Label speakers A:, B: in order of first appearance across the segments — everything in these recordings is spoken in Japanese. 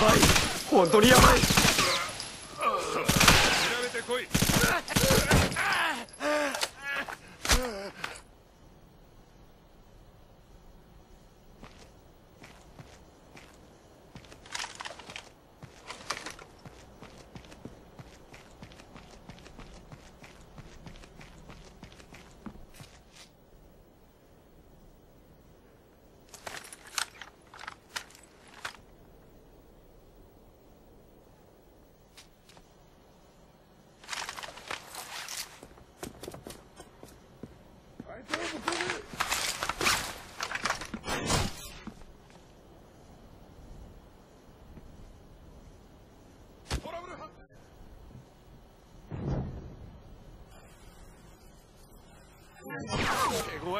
A: ばい。本当にやばい
B: 調べてこい。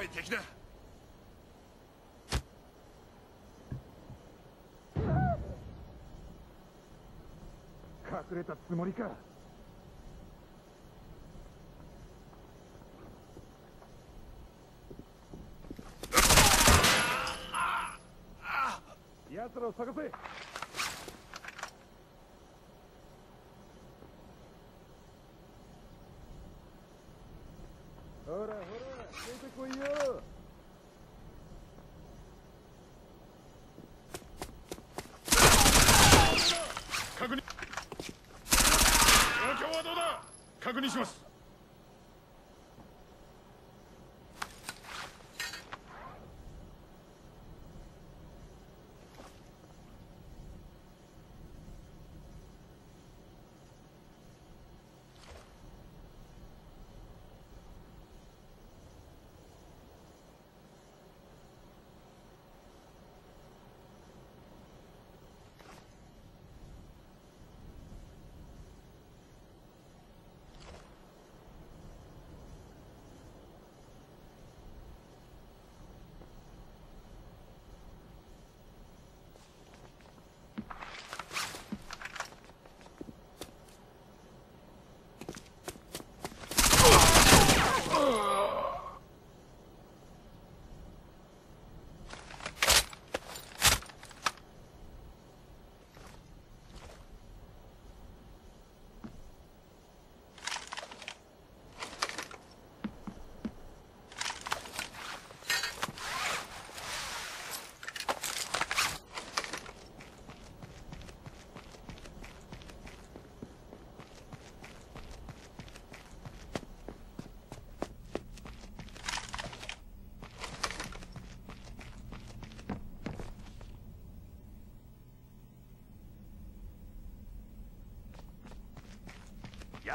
B: 手強い敵だ。
A: 隠れたつもりか。奴らを探せほらほら出てこいよ。
B: 確認。状況はどうだ？確認します。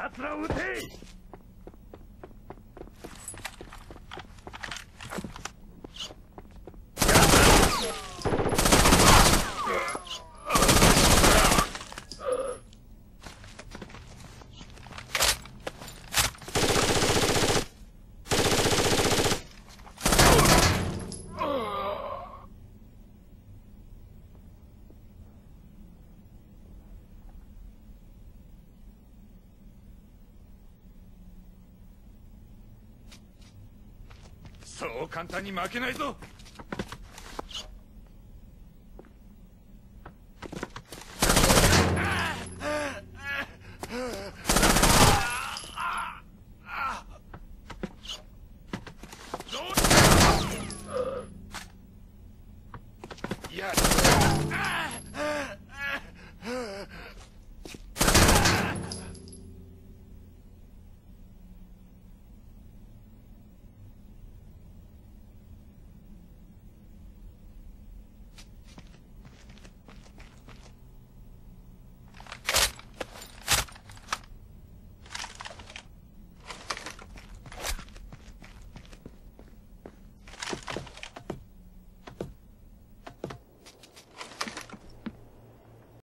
A: 奴らを撃て
B: そう簡単に負けないぞ。やった？